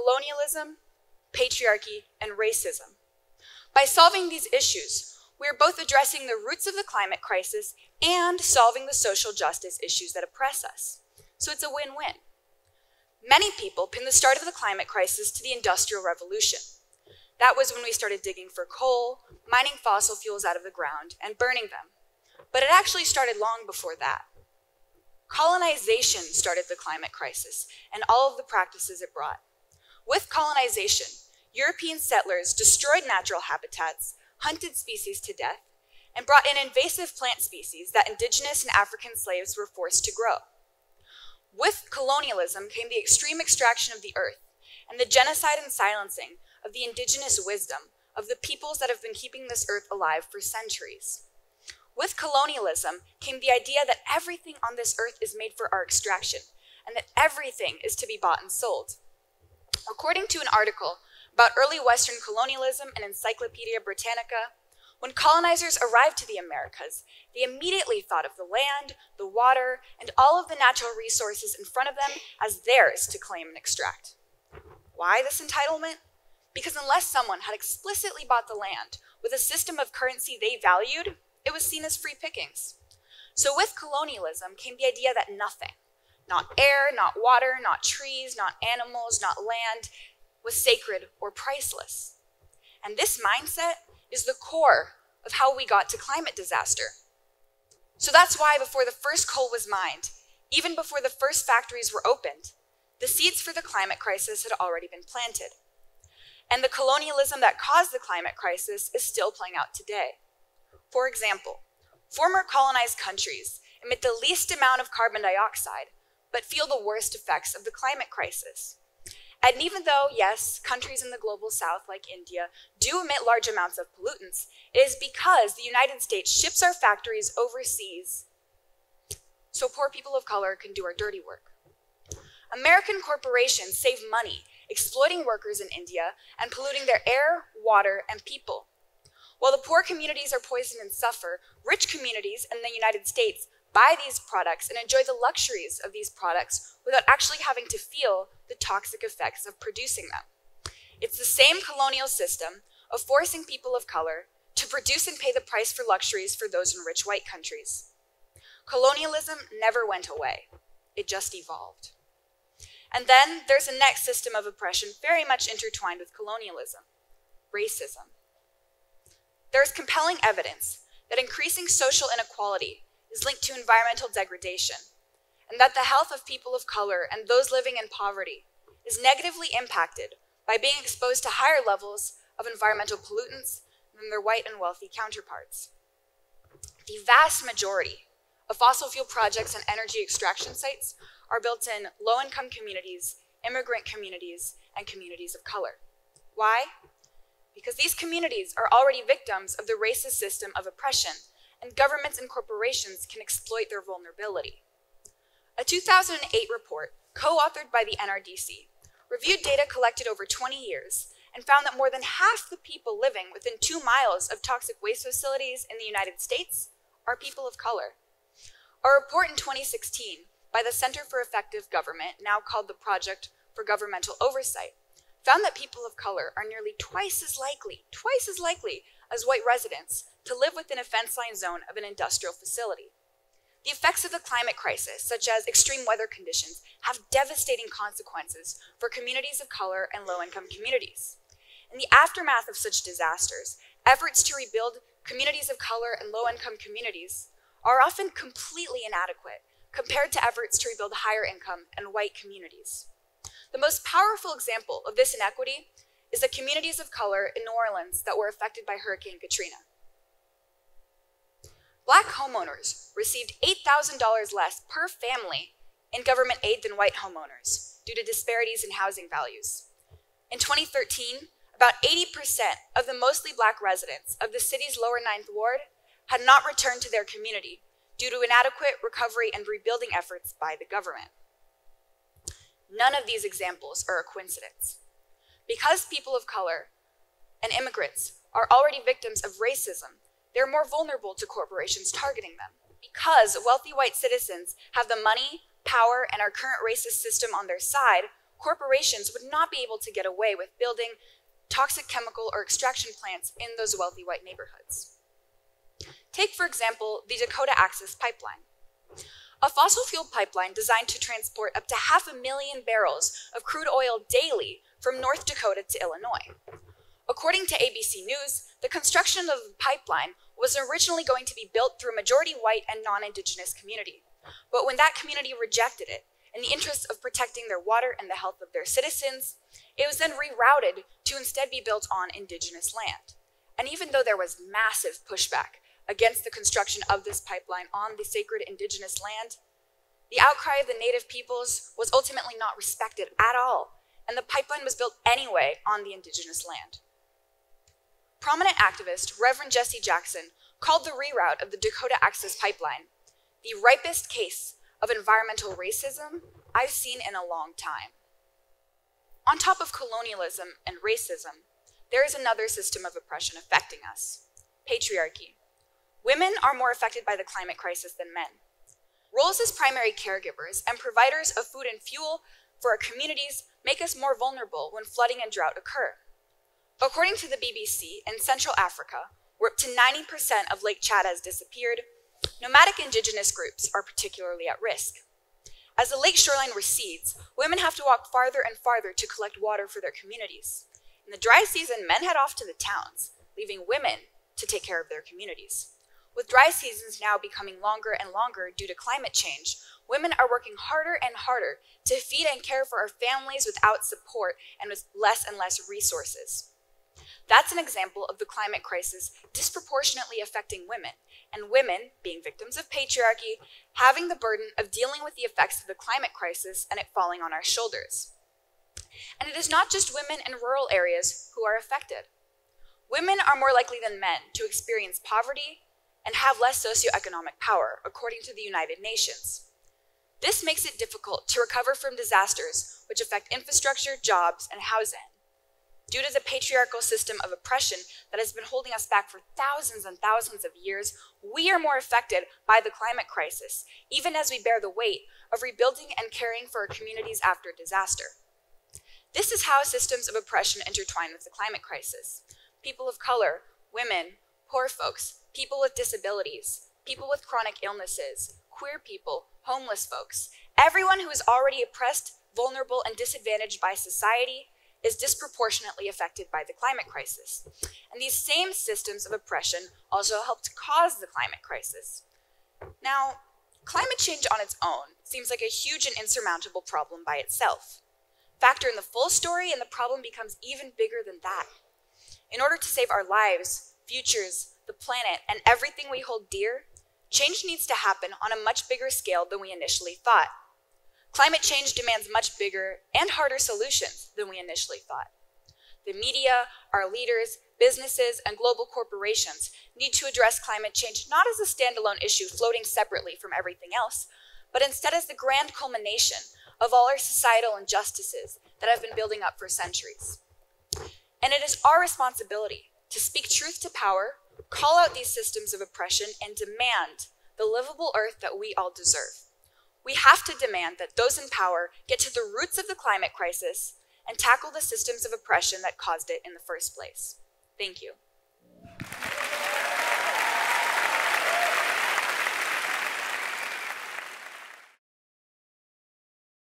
colonialism, patriarchy, and racism. By solving these issues, we are both addressing the roots of the climate crisis and solving the social justice issues that oppress us. So it's a win win. Many people pin the start of the climate crisis to the Industrial Revolution. That was when we started digging for coal, mining fossil fuels out of the ground, and burning them. But it actually started long before that. Colonization started the climate crisis and all of the practices it brought. With colonization, European settlers destroyed natural habitats, hunted species to death, and brought in invasive plant species that indigenous and African slaves were forced to grow. With colonialism came the extreme extraction of the earth and the genocide and silencing of the indigenous wisdom of the peoples that have been keeping this earth alive for centuries. With colonialism came the idea that everything on this earth is made for our extraction and that everything is to be bought and sold. According to an article about early Western colonialism in Encyclopedia Britannica, when colonizers arrived to the Americas, they immediately thought of the land, the water, and all of the natural resources in front of them as theirs to claim and extract. Why this entitlement? Because unless someone had explicitly bought the land with a system of currency they valued, it was seen as free pickings. So with colonialism came the idea that nothing, not air, not water, not trees, not animals, not land, was sacred or priceless. And this mindset is the core of how we got to climate disaster. So that's why before the first coal was mined, even before the first factories were opened, the seeds for the climate crisis had already been planted. And the colonialism that caused the climate crisis is still playing out today. For example, former colonized countries emit the least amount of carbon dioxide, but feel the worst effects of the climate crisis. And even though, yes, countries in the global south, like India, do emit large amounts of pollutants, it is because the United States ships our factories overseas so poor people of color can do our dirty work. American corporations save money exploiting workers in India and polluting their air, water, and people. While the poor communities are poisoned and suffer, rich communities in the United States buy these products and enjoy the luxuries of these products without actually having to feel the toxic effects of producing them. It's the same colonial system of forcing people of color to produce and pay the price for luxuries for those in rich white countries. Colonialism never went away, it just evolved. And then there's a next system of oppression very much intertwined with colonialism racism. There is compelling evidence that increasing social inequality is linked to environmental degradation, and that the health of people of color and those living in poverty is negatively impacted by being exposed to higher levels of environmental pollutants than their white and wealthy counterparts. The vast majority of fossil fuel projects and energy extraction sites are built in low income communities, immigrant communities, and communities of color. Why? Because these communities are already victims of the racist system of oppression and governments and corporations can exploit their vulnerability. A 2008 report, co authored by the NRDC, reviewed data collected over 20 years and found that more than half the people living within two miles of toxic waste facilities in the United States are people of color. A report in 2016 by the Center for Effective Government, now called the Project for Governmental Oversight, found that people of color are nearly twice as likely, twice as likely as white residents to live within a fence line zone of an industrial facility. The effects of the climate crisis, such as extreme weather conditions, have devastating consequences for communities of color and low income communities. In the aftermath of such disasters, efforts to rebuild communities of color and low income communities are often completely inadequate compared to efforts to rebuild higher income and white communities. The most powerful example of this inequity is the communities of color in New Orleans that were affected by Hurricane Katrina. Black homeowners received $8,000 less per family in government aid than white homeowners due to disparities in housing values. In 2013, about 80% of the mostly black residents of the city's lower ninth ward had not returned to their community due to inadequate recovery and rebuilding efforts by the government. None of these examples are a coincidence. Because people of color and immigrants are already victims of racism, they're more vulnerable to corporations targeting them. Because wealthy white citizens have the money, power, and our current racist system on their side, corporations would not be able to get away with building toxic chemical or extraction plants in those wealthy white neighborhoods. Take, for example, the Dakota Access Pipeline. A fossil fuel pipeline designed to transport up to half a million barrels of crude oil daily from North Dakota to Illinois. According to ABC News, the construction of the pipeline was originally going to be built through a majority white and non indigenous community. But when that community rejected it, in the interest of protecting their water and the health of their citizens, it was then rerouted to instead be built on indigenous land. And even though there was massive pushback against the construction of this pipeline on the sacred indigenous land, the outcry of the native peoples was ultimately not respected at all, and the pipeline was built anyway on the indigenous land. Prominent activist Reverend Jesse Jackson called the reroute of the Dakota Access Pipeline the ripest case of environmental racism I've seen in a long time. On top of colonialism and racism, there is another system of oppression affecting us patriarchy. Women are more affected by the climate crisis than men. Roles as primary caregivers and providers of food and fuel for our communities make us more vulnerable when flooding and drought occur. According to the BBC, in Central Africa, where up to 90% of Lake Chad has disappeared, nomadic indigenous groups are particularly at risk. As the lake shoreline recedes, women have to walk farther and farther to collect water for their communities. In the dry season, men head off to the towns, leaving women to take care of their communities. With dry seasons now becoming longer and longer due to climate change, women are working harder and harder to feed and care for our families without support and with less and less resources. That's an example of the climate crisis disproportionately affecting women, and women, being victims of patriarchy, having the burden of dealing with the effects of the climate crisis and it falling on our shoulders. And it is not just women in rural areas who are affected. Women are more likely than men to experience poverty and have less socioeconomic power, according to the United Nations. This makes it difficult to recover from disasters which affect infrastructure, jobs, and housing. Due to the patriarchal system of oppression that has been holding us back for thousands and thousands of years, we are more affected by the climate crisis, even as we bear the weight of rebuilding and caring for our communities after disaster. This is how systems of oppression intertwine with the climate crisis. People of color, women, poor folks, people with disabilities, people with chronic illnesses, queer people, homeless folks, everyone who is already oppressed, vulnerable, and disadvantaged by society is disproportionately affected by the climate crisis. And these same systems of oppression also helped cause the climate crisis. Now, climate change on its own seems like a huge and insurmountable problem by itself. Factor in the full story, and the problem becomes even bigger than that. In order to save our lives, futures, the planet, and everything we hold dear, change needs to happen on a much bigger scale than we initially thought. Climate change demands much bigger and harder solutions than we initially thought. The media, our leaders, businesses, and global corporations need to address climate change not as a standalone issue floating separately from everything else, but instead as the grand culmination of all our societal injustices that have been building up for centuries. And it is our responsibility to speak truth to power, call out these systems of oppression, and demand the livable earth that we all deserve. We have to demand that those in power get to the roots of the climate crisis and tackle the systems of oppression that caused it in the first place. Thank you.